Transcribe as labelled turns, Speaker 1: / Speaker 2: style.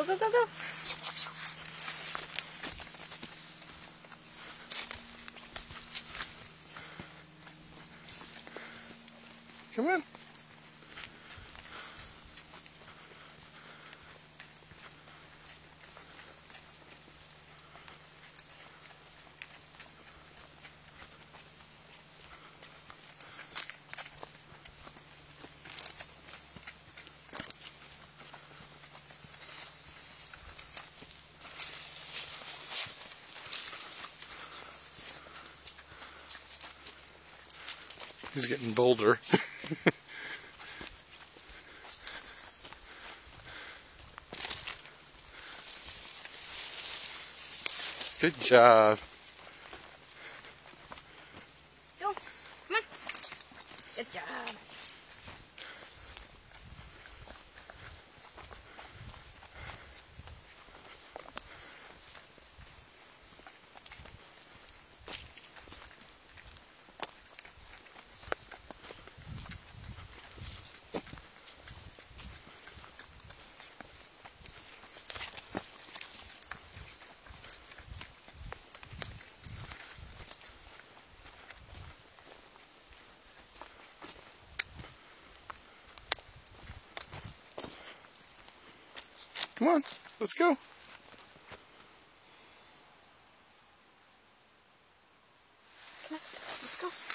Speaker 1: Go, go, go, go.
Speaker 2: Come on. He's getting bolder. Good job.
Speaker 1: Go. Come on. Good job.
Speaker 2: Come on, let's go. Let's go.